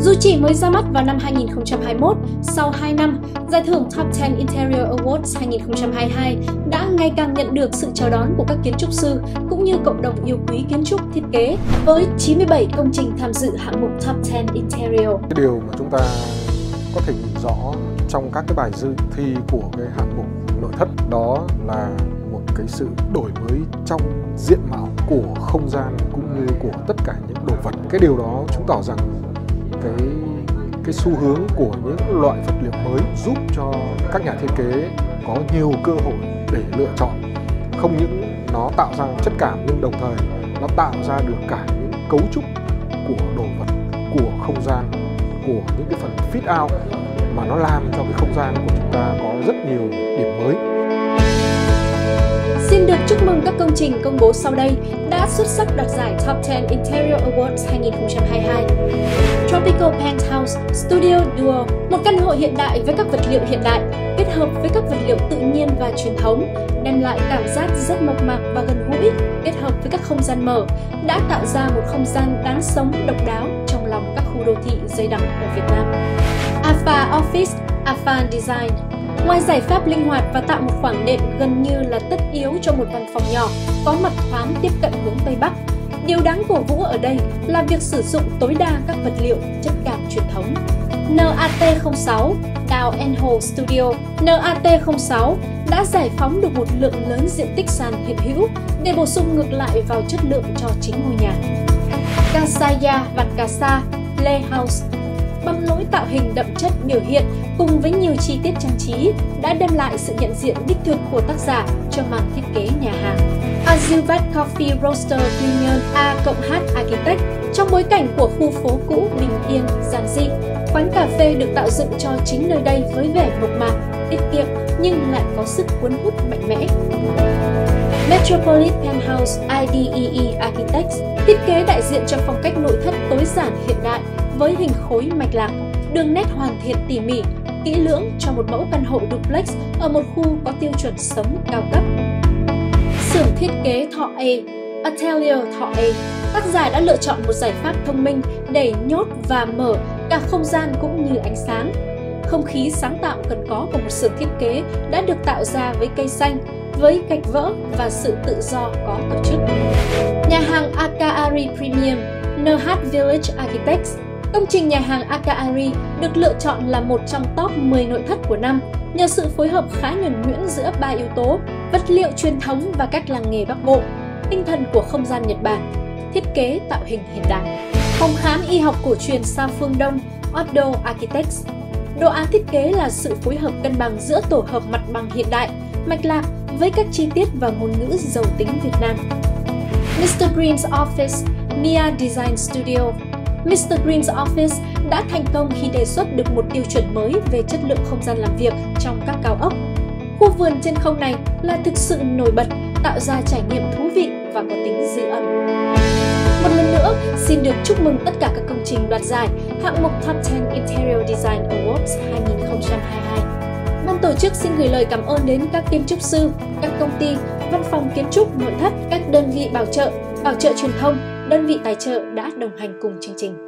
Dù chỉ mới ra mắt vào năm 2021, sau 2 năm, giải thưởng Top 10 Interior Awards 2022 đã ngày càng nhận được sự chào đón của các kiến trúc sư cũng như cộng đồng yêu quý kiến trúc thiết kế với 97 công trình tham dự hạng mục Top 10 Interior. Cái điều mà chúng ta có thể nhìn rõ trong các cái bài dự thi của cái hạng mục nội thất đó là một cái sự đổi mới trong diện mạo của không gian cũng như của tất cả những đồ vật. Cái điều đó chứng tỏ rằng cái cái xu hướng của những loại vật liệu mới giúp cho các nhà thiết kế có nhiều cơ hội để lựa chọn. Không những nó tạo ra chất cảm nhưng đồng thời nó tạo ra được cả những cấu trúc của đồ vật, của không gian, của những cái phần fit out mà nó làm cho cái không gian của chúng ta có rất nhiều điểm mới chúc mừng các công trình công bố sau đây đã xuất sắc đoạt giải Top 10 Interior Awards 2022. Tropical Penthouse Studio Duo, một căn hộ hiện đại với các vật liệu hiện đại, kết hợp với các vật liệu tự nhiên và truyền thống, đem lại cảm giác rất mộc mạc và gần gũi, kết hợp với các không gian mở, đã tạo ra một không gian đáng sống độc đáo trong lòng các khu đô thị dày đặc ở Việt Nam. Alpha Office, Alpha Design Ngoài giải pháp linh hoạt và tạo một khoảng nệm gần như là tất yếu cho một văn phòng nhỏ, có mặt thoáng tiếp cận hướng Tây Bắc, điều đáng cổ vũ ở đây là việc sử dụng tối đa các vật liệu chất cảm truyền thống. NAT06 Dow Hole Studio NAT06 đã giải phóng được một lượng lớn diện tích sàn hiện hữu để bổ sung ngược lại vào chất lượng cho chính ngôi nhà. Kasaya Vatkasa Lay House băm lỗi tạo hình đậm chất biểu hiện cùng với nhiều chi tiết trang trí đã đem lại sự nhận diện đích thực của tác giả cho mảng thiết kế nhà hàng. Azuvat Coffee Roaster Premium A cộng H Architect trong bối cảnh của khu phố cũ bình yên, giản dị, quán cà phê được tạo dựng cho chính nơi đây với vẻ mộc mạc, tiết kiệm nhưng lại có sức cuốn hút mạnh mẽ. Metropolis Penthouse IDEE Architects thiết kế đại diện cho phong cách nội thất tối giản hiện đại với hình khối mạch lạc, đường nét hoàn thiện tỉ mỉ, kỹ lưỡng cho một mẫu căn hộ duplex ở một khu có tiêu chuẩn sống cao cấp. Xưởng thiết kế Thọ A Atelier Thọ A tác giả đã lựa chọn một giải pháp thông minh để nhốt và mở cả không gian cũng như ánh sáng. Không khí sáng tạo cần có của một xưởng thiết kế đã được tạo ra với cây xanh, với gạch vỡ và sự tự do có tổ chức. Nhà hàng Akaari Premium NH Village Architects Công trình nhà hàng Akaari được lựa chọn là một trong top 10 nội thất của năm nhờ sự phối hợp khá nhuần nhuyễn giữa ba yếu tố, vật liệu truyền thống và cách làng nghề Bắc Bộ, tinh thần của không gian Nhật Bản, thiết kế tạo hình hiện đại. Phòng khám y học cổ truyền xa phương Đông, Oddo Architects. Đồ án thiết kế là sự phối hợp cân bằng giữa tổ hợp mặt bằng hiện đại, mạch lạc với các chi tiết và ngôn ngữ giàu tính Việt Nam. Mr. Green's Office, Mia Design Studio Mr. Green's Office đã thành công khi đề xuất được một tiêu chuẩn mới về chất lượng không gian làm việc trong các cao ốc. Khu vườn trên không này là thực sự nổi bật, tạo ra trải nghiệm thú vị và có tính dư âm. Một lần nữa, xin được chúc mừng tất cả các công trình đoạt giải hạng mục Top 10 Interior Design Awards 2022. Ban tổ chức xin gửi lời cảm ơn đến các kiến trúc sư, các công ty, văn phòng kiến trúc nội thất, các đơn vị bảo trợ, bảo trợ truyền thông, đơn vị tài trợ đã đồng hành cùng chương trình.